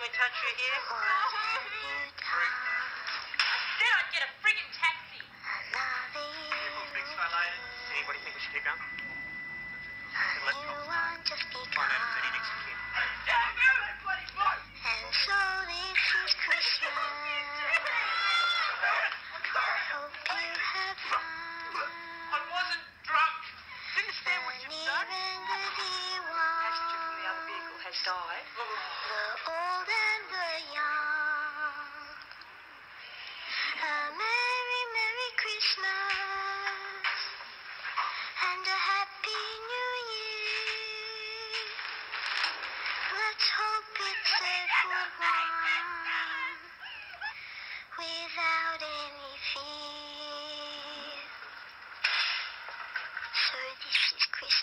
want me to touch your hair? Then I'd get a friggin' taxi. Big highlighted. Anybody think we should take out? Let's go. Come on, then. City Dixie Kid. Damn you, that bloody boy! And so this is Christmas. Hope you have fun. I wasn't drunk. Didn't stand what thought. The old and the young. A merry, merry Christmas. And a happy new year. Let's hope it's a good one. Without any fear. So this is Christmas.